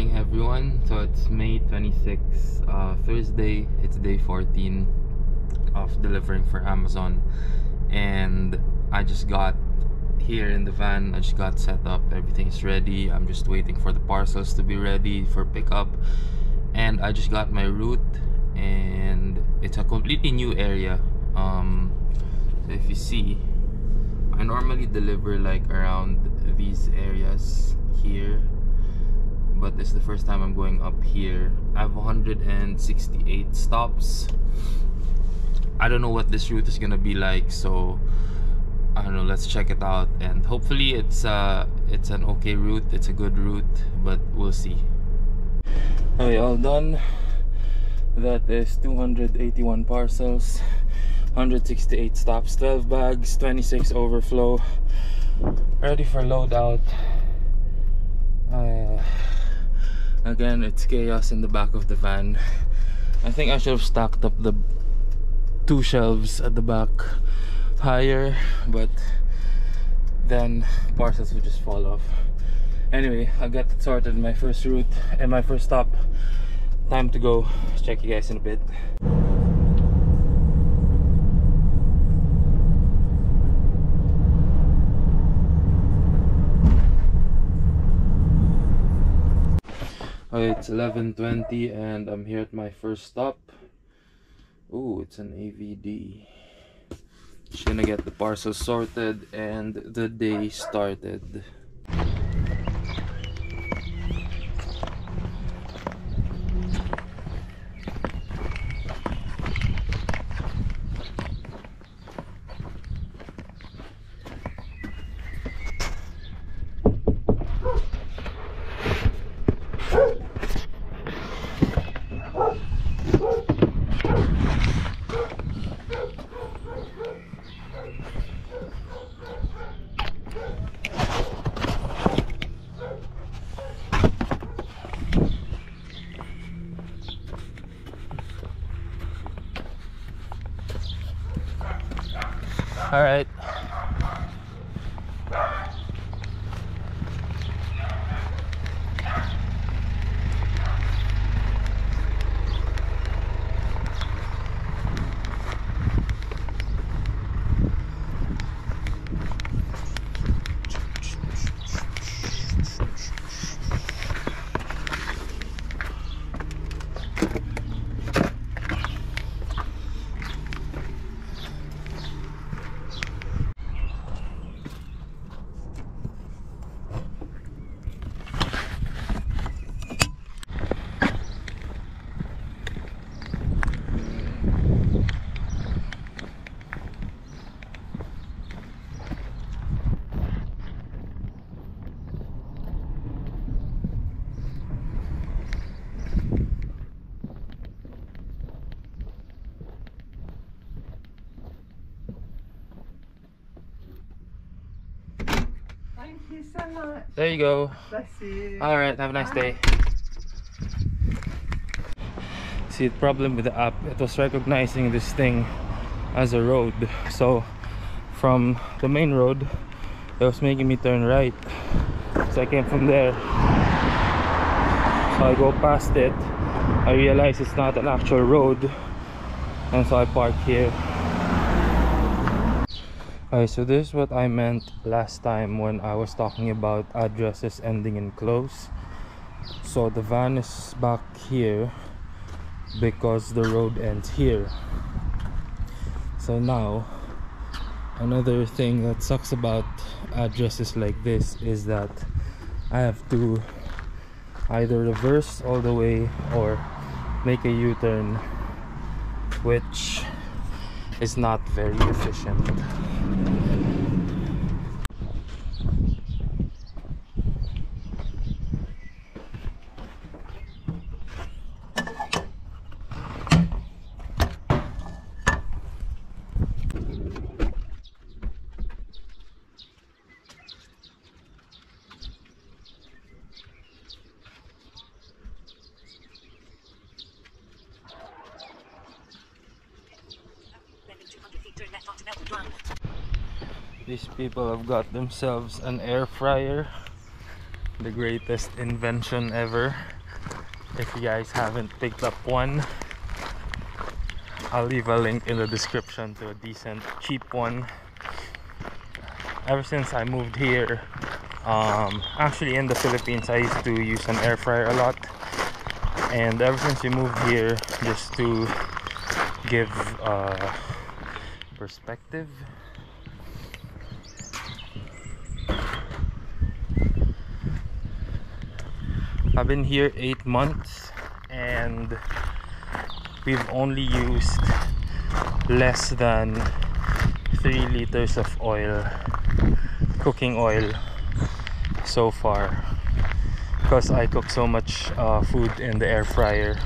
morning everyone. So it's may 26 uh, thursday. It's day 14 of delivering for amazon. And i just got here in the van. I just got set up. Everything's ready. I'm just waiting for the parcels to be ready for pickup. And i just got my route and it's a completely new area. Um, so if you see i normally deliver like around these areas here but this is the first time I'm going up here. I have 168 stops. I don't know what this route is gonna be like, so I don't know. Let's check it out, and hopefully it's uh it's an okay route. It's a good route, but we'll see. Okay, all done. That is 281 parcels, 168 stops, 12 bags, 26 overflow. Ready for loadout. Uh, again it's chaos in the back of the van. I think I should have stacked up the two shelves at the back higher but then parcels would just fall off. Anyway I got it sorted. My first route and my first stop. Time to go check you guys in a bit Okay, it's 11.20 and I'm here at my first stop. Oh, it's an AVD. Just gonna get the parcel sorted and the day started. All right. Thank you so much. There you go. Bless you. All right. Have a nice day. See, the problem with the app, it was recognizing this thing as a road. So, from the main road, it was making me turn right. So I came from there. So I go past it. I realize it's not an actual road, and so I park here. Okay, so this is what I meant last time when I was talking about addresses ending in close. So the van is back here because the road ends here. So now, another thing that sucks about addresses like this is that I have to either reverse all the way or make a U-turn which is not very efficient. These people have got themselves an air fryer the greatest invention ever. If you guys haven't picked up one, I'll leave a link in the description to a decent, cheap one. Ever since I moved here, um, actually in the Philippines, I used to use an air fryer a lot. And ever since we moved here, just to give uh, perspective, I've been here eight months and we've only used less than three liters of oil cooking oil so far. Because I cook so much uh, food in the air fryer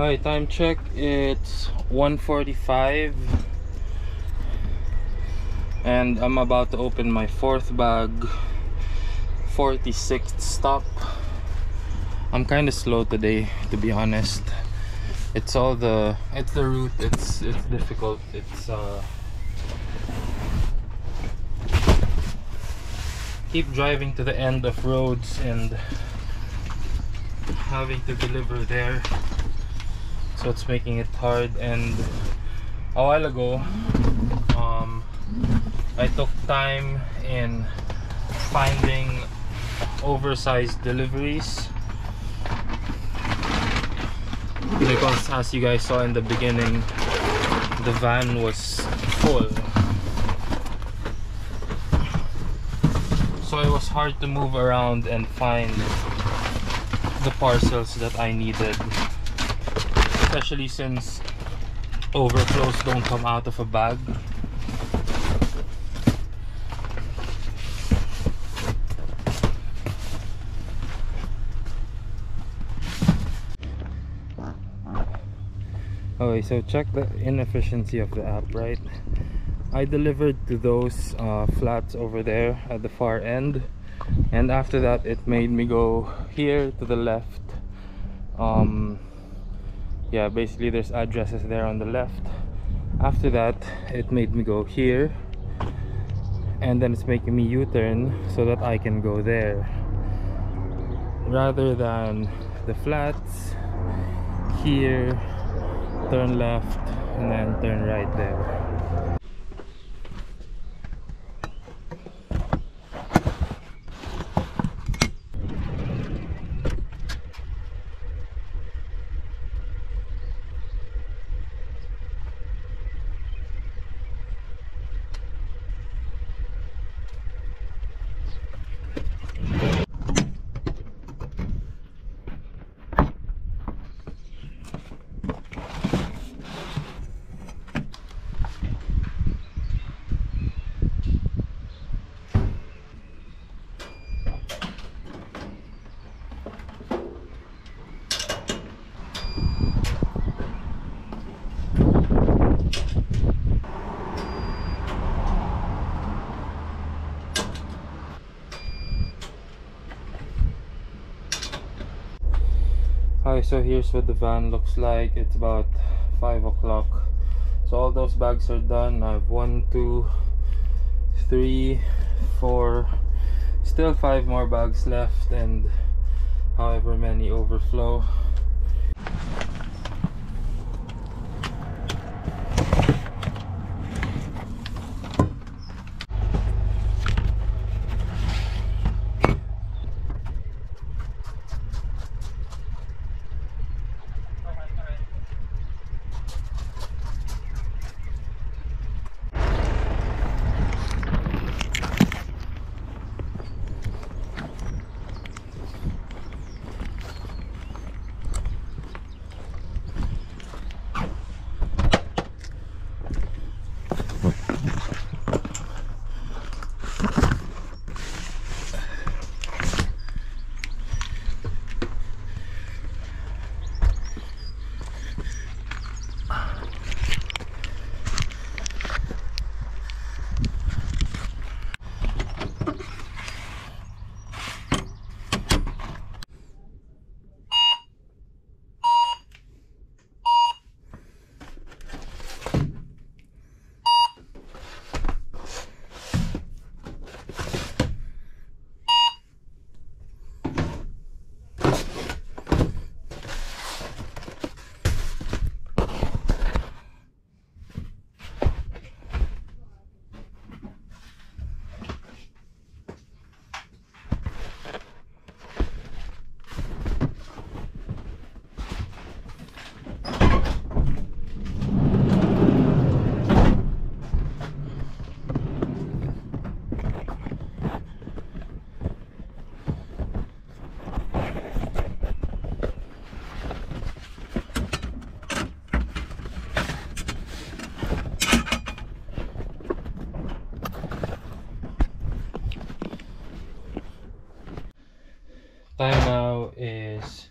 Hi, time check. It's 1:45, and I'm about to open my fourth bag. 46th stop. I'm kind of slow today, to be honest. It's all the it's the route. It's it's difficult. It's uh keep driving to the end of roads and having to deliver there so it's making it hard and a while ago um, I took time in finding oversized deliveries. Because as you guys saw in the beginning the van was full. So it was hard to move around and find the parcels that I needed especially since overflows don't come out of a bag. Okay so check the inefficiency of the app right? I delivered to those uh, flats over there at the far end and after that it made me go here to the left. Um, yeah basically there's addresses there on the left. After that it made me go here and then it's making me u-turn so that I can go there. Rather than the flats here turn left and then turn right there Hi, so here's what the van looks like. It's about 5 o'clock. So all those bags are done. I have one, two, three, four, still five more bags left and however many overflow. Time now is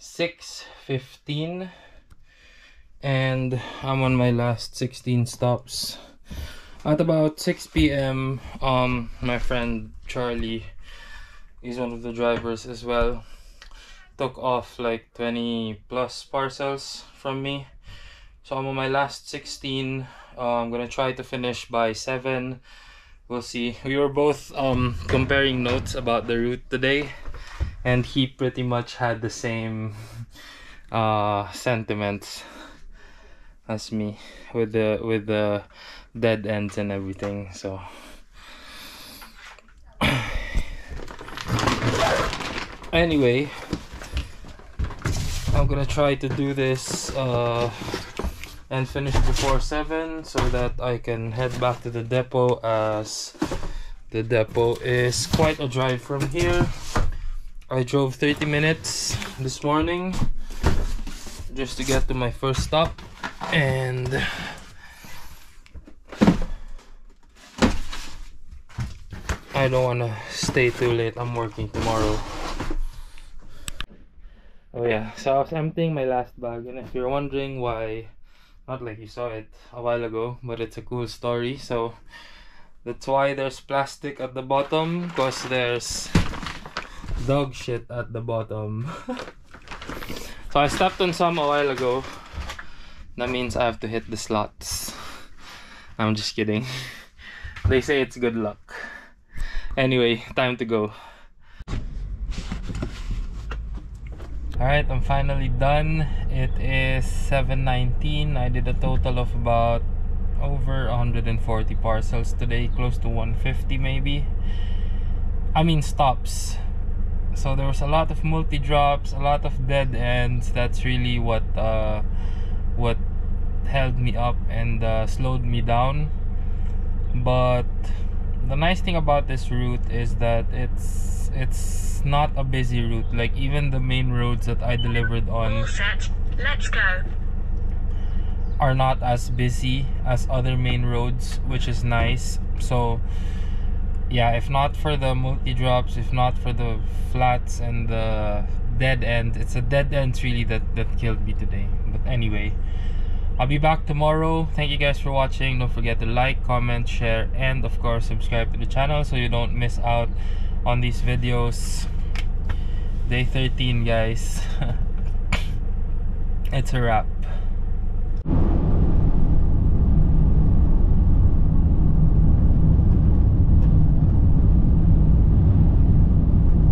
6.15 and I'm on my last 16 stops. At about 6 p.m., um, my friend Charlie, he's one of the drivers as well, took off like 20 plus parcels from me. So I'm on my last 16. Uh, I'm gonna try to finish by 7. We'll see. We were both um, comparing notes about the route today, and he pretty much had the same uh, sentiments as me with the with the dead ends and everything. So. anyway I'm gonna try to do this uh, and finish before 7 so that I can head back to the depot as the depot is quite a drive from here I drove 30 minutes this morning just to get to my first stop and I don't want to stay too late. I'm working tomorrow. Oh yeah, so I was emptying my last bag and if you're wondering why not like you saw it a while ago, but it's a cool story. So that's why there's plastic at the bottom because there's dog shit at the bottom. so I stepped on some a while ago. That means I have to hit the slots. I'm just kidding. they say it's good luck. Anyway, time to go. Alright, I'm finally done. It is 7.19. I did a total of about over 140 parcels today, close to 150 maybe. I mean stops. So there was a lot of multi-drops, a lot of dead ends. That's really what uh, what held me up and uh, slowed me down. But the nice thing about this route is that it's it's not a busy route like even the main roads that I delivered on All set. Let's go. are not as busy as other main roads which is nice so yeah if not for the multi drops if not for the flats and the dead end it's a dead end really that that killed me today but anyway I'll be back tomorrow. Thank you guys for watching. Don't forget to like, comment, share, and of course subscribe to the channel so you don't miss out on these videos. Day 13 guys. it's a wrap.